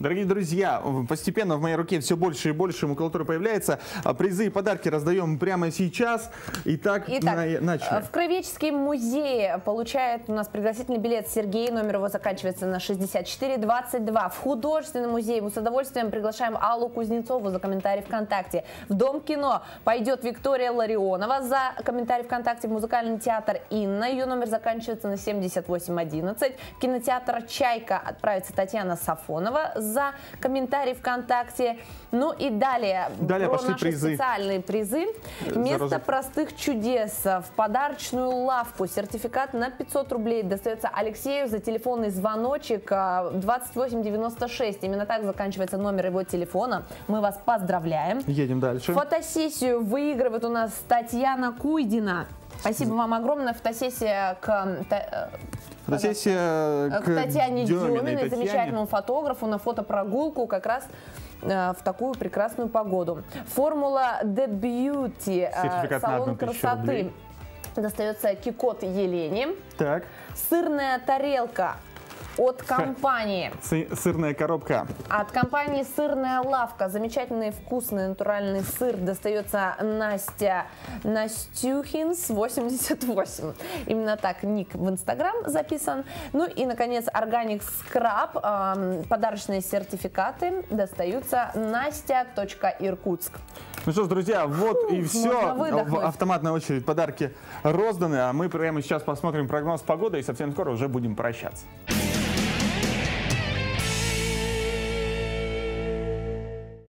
Дорогие друзья, постепенно в моей руке все больше и больше макулатуры появляется. А Призы и подарки раздаем прямо сейчас. Итак, Итак, на- начали. в Краеведческий музей получает у нас пригласительный билет Сергей, номер его заканчивается на 6422. В художественный музей мы с удовольствием приглашаем Аллу Кузнецову за комментарий ВКонтакте. В Дом кино пойдет Виктория Ларионова за комментарий ВКонтакте. В музыкальный театр Инна, ее номер заканчивается на 7811. В кинотеатр Чайка отправится Татьяна Сафонова за комментарий ВКонтакте. Ну и далее, Далее про пошли наши призы. специальные призы. за Место простых чудес в подарочную лавку. Сертификат на 500 рублей достается Алексею за телефонный звоночек а, 2896. Именно так заканчивается номер его телефона. Мы вас поздравляем. Едем дальше. Фотосессию выигрывает у нас Татьяна Куйдина. Спасибо вам огромное. Фотосессия к, э, Фотосессия к Татьяне Деминой Деминой, Татьяне. замечательному фотографу, на фотопрогулку как раз э, в такую прекрасную погоду. Формула The Beauty, э, Сертификат салон 1000 красоты. Достается Кикот Елене. Так, Сырная тарелка от компании. сы- сырная коробка. От компании «Сырная лавка» замечательный вкусный натуральный сыр достается Настя Настюхинс 88. Именно так ник в Инстаграм записан. Ну и, наконец, Scrap. эм, Подарочные сертификаты достаются Настя.иркутск. Ну что ж, друзья, вот и Фух, все. Автоматная очередь, подарки розданы, а мы прямо сейчас посмотрим прогноз погоды и совсем скоро уже будем прощаться.